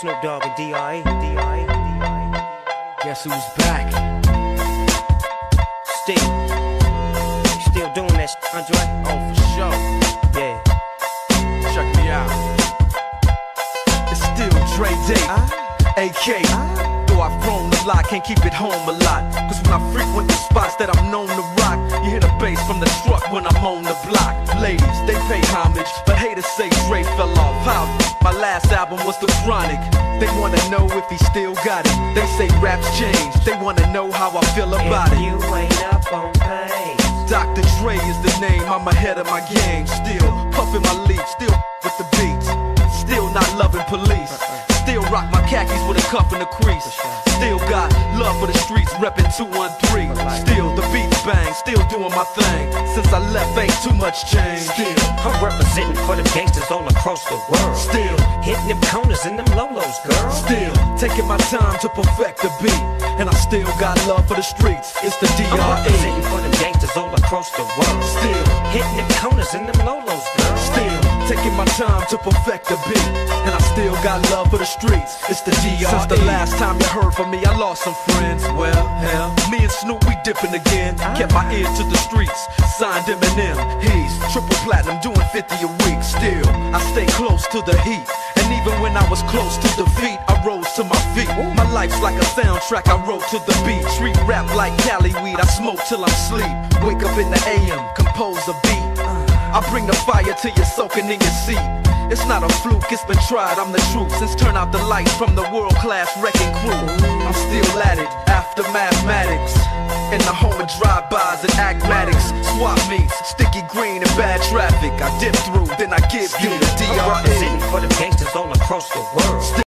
Snoop Dogg and. D.R.E. Guess who's back? Still. Still doing that, sh- Andre? Oh, for sure. Yeah. Check me out. It's still Dre Day, ah. AK. Ah. Though I've grown a lot, can't keep it home a lot. Cause when I frequent the spots that I'm known to hear the bass from the truck when I'm on the block. Ladies, they pay homage, but haters say Dre fell off. How? My last album was The Chronic. They wanna know if he still got it. They say raps change, they wanna know how I feel about If it. you ain't up on pace. Dr. Dre is the name, I'm ahead of my game. Still rock my khakis with a cuff and a crease. Still got love for the streets, reppin' 213. Still the beats bang, still doing my thing. Since I left, ain't too much change. Still, I'm representing for the gangsters all across the world. still, Hitting them corners and them lolos, girl. still taking my time to perfect the beat. And I still got love for the streets. It's the DRE. I'm representing for them gangsters all across the world. Still, Hitting them corners and them lolos, girl. Still taking my time to perfect the beat, and I still got love for the streets. It's the DR. Since the last time you heard from me, I lost some friends. Well, hell, me and Snoop we dipping again. Kept my ear to the streets, signed Eminem. He's triple platinum, doing 50 a week. Still, I stay close to the heat, and even when I was close to defeat, I rose to my feet. My life's like a soundtrack, I wrote to the beat. Street rap like Cali weed, I smoke till I'm sleep. Wake up in the AM, compose a beat. I bring the fire till you're soaking in your seat. It's not a fluke, it's been tried, I'm the truth. Since turn out the lights from the world class wrecking crew, I'm still at it after mathematics. In the home of drive-bys and acmatics, swap meets, sticky green and bad traffic. I dip through, then I give you the DRE. for them gangsters all across the world.